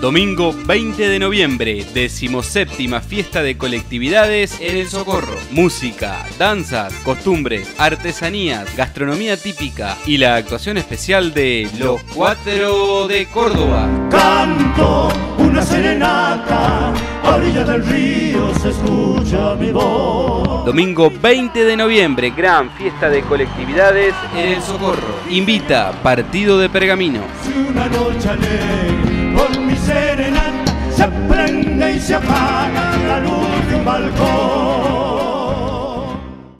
Domingo 20 de noviembre, decimoséptima fiesta de colectividades en el Socorro. Música, danzas, costumbres, artesanías, gastronomía típica y la actuación especial de Los Cuatro de Córdoba. Canto una serenata, a orilla del río se escucha mi voz. Domingo 20 de noviembre, gran fiesta de colectividades en el Socorro. Invita Partido de Pergamino. Si una noche alegre se prende